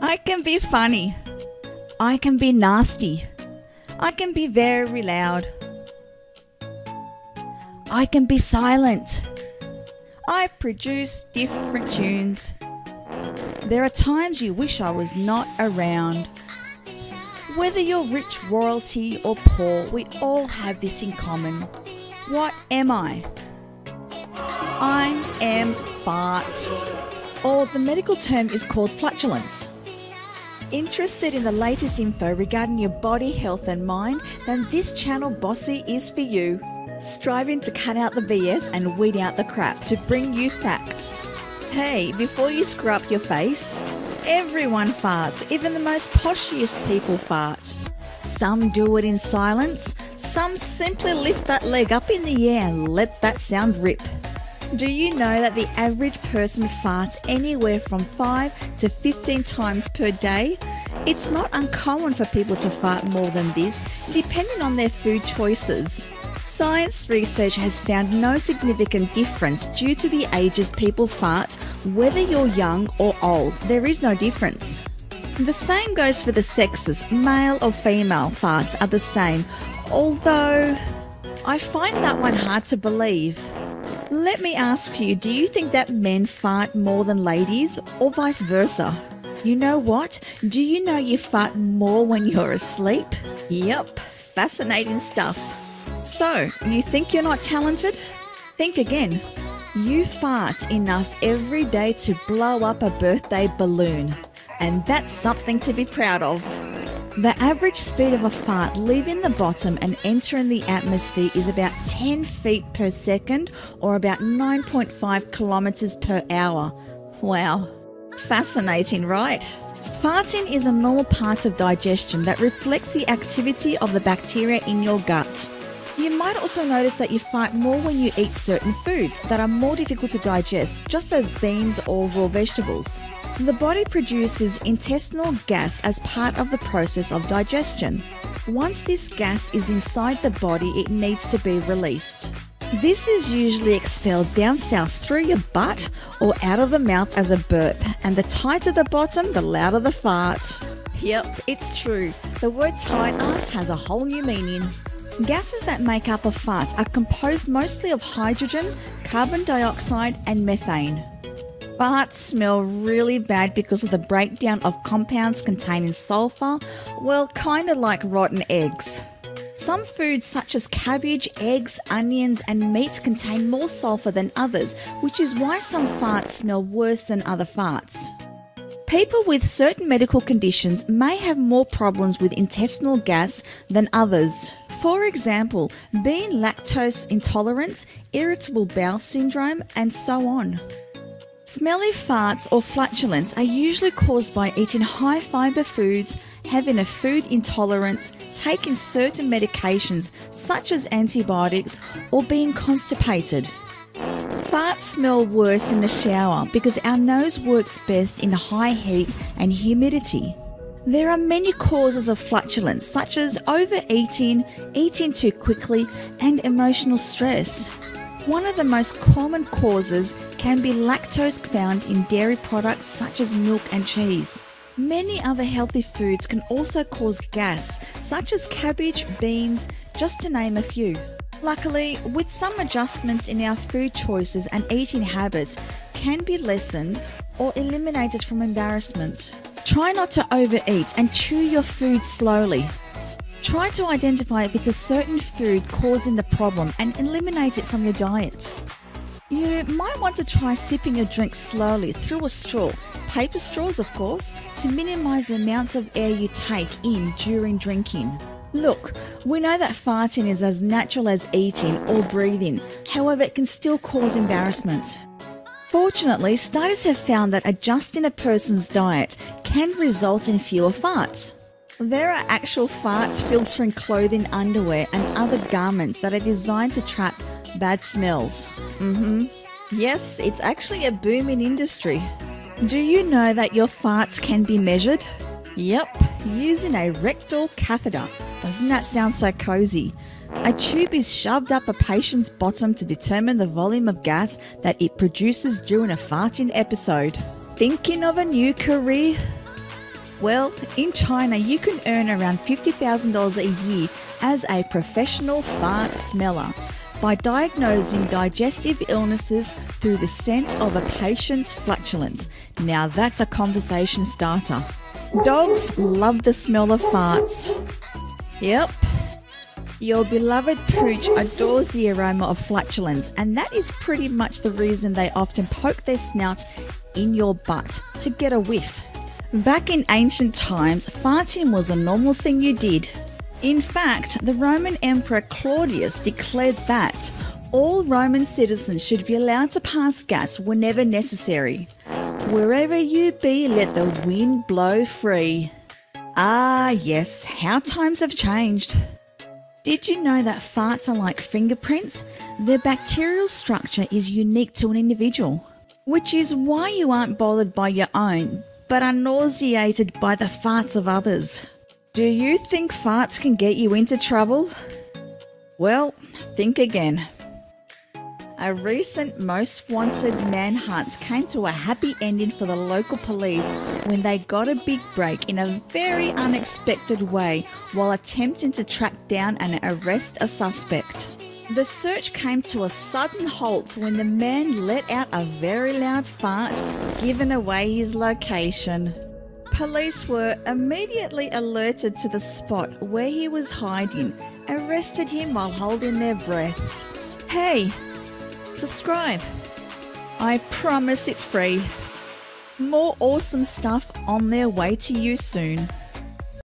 I can be funny. I can be nasty. I can be very loud. I can be silent. I produce different tunes. There are times you wish I was not around. Whether you're rich, royalty, or poor, we all have this in common. What am I? I am fart. Or the medical term is called flatulence. Interested in the latest info regarding your body, health, and mind? Then this channel, Bossy, is for you. Striving to cut out the BS and weed out the crap to bring you facts. Hey, before you screw up your face, everyone farts, even the most poshiest people fart. Some do it in silence, some simply lift that leg up in the air and let that sound rip. Do you know that the average person farts anywhere from 5 to 15 times per day? It's not uncommon for people to fart more than this, depending on their food choices. Science research has found no significant difference due to the ages people fart, whether you're young or old, there is no difference. The same goes for the sexes, male or female farts are the same, although I find that one hard to believe. Let me ask you, do you think that men fart more than ladies or vice versa? You know what? Do you know you fart more when you're asleep? Yep, fascinating stuff. So, you think you're not talented? Think again. You fart enough every day to blow up a birthday balloon, and that's something to be proud of. The average speed of a fart leaving the bottom and entering the atmosphere is about 10 feet per second or about 9.5 kilometers per hour. Wow. Fascinating, right? Farting is a normal part of digestion that reflects the activity of the bacteria in your gut. You might also notice that you fart more when you eat certain foods that are more difficult to digest, just as beans or raw vegetables. The body produces intestinal gas as part of the process of digestion. Once this gas is inside the body, it needs to be released. This is usually expelled down south through your butt or out of the mouth as a burp, and the tighter the bottom, the louder the fart. Yep, it's true. The word tight ass has a whole new meaning. Gases that make up a fart are composed mostly of hydrogen, carbon dioxide, and methane. Farts smell really bad because of the breakdown of compounds containing sulfur, well, kind of like rotten eggs. Some foods, such as cabbage, eggs, onions, and meat, contain more sulfur than others, which is why some farts smell worse than other farts. People with certain medical conditions may have more problems with intestinal gas than others. For example, being lactose intolerant, irritable bowel syndrome, and so on. Smelly farts or flatulence are usually caused by eating high fiber foods, having a food intolerance, taking certain medications such as antibiotics, or being constipated. Farts smell worse in the shower because our nose works best in the high heat and humidity. There are many causes of flatulence, such as overeating, eating too quickly, and emotional stress. One of the most common causes can be lactose found in dairy products such as milk and cheese. Many other healthy foods can also cause gas, such as cabbage, beans, just to name a few. Luckily, with some adjustments in our food choices and eating habits, can be lessened or eliminated from embarrassment. Try not to overeat and chew your food slowly. Try to identify if it's a certain food causing the problem and eliminate it from your diet. You might want to try sipping your drink slowly through a straw, paper straws, of course, to minimize the amount of air you take in during drinking. Look, we know that farting is as natural as eating or breathing, however, it can still cause embarrassment. Fortunately, studies have found that adjusting a person's diet can result in fewer farts. There are actual farts filtering clothing, underwear, and other garments that are designed to trap bad smells. Mm hmm. Yes, it's actually a booming industry. Do you know that your farts can be measured? Yep, using a rectal catheter. Doesn't that sound so cozy? A tube is shoved up a patient's bottom to determine the volume of gas that it produces during a farting episode. Thinking of a new career? Well, in China, you can earn around $50,000 a year as a professional fart smeller by diagnosing digestive illnesses through the scent of a patient's flatulence. Now that's a conversation starter. Dogs love the smell of farts. Yep. Your beloved pooch adores the aroma of flatulence, and that is pretty much the reason they often poke their snout in your butt to get a whiff. Back in ancient times, farting was a normal thing you did. In fact, the Roman Emperor Claudius declared that all Roman citizens should be allowed to pass gas whenever necessary. Wherever you be, let the wind blow free. Ah, yes, how times have changed. Did you know that farts are like fingerprints? Their bacterial structure is unique to an individual, which is why you aren't bothered by your own, but are nauseated by the farts of others. Do you think farts can get you into trouble? Well, think again. A recent most wanted manhunt came to a happy ending for the local police when they got a big break in a very unexpected way while attempting to track down and arrest a suspect. The search came to a sudden halt when the man let out a very loud fart, giving away his location. Police were immediately alerted to the spot where he was hiding, arrested him while holding their breath. Hey, subscribe. I promise it's free. More awesome stuff on their way to you soon.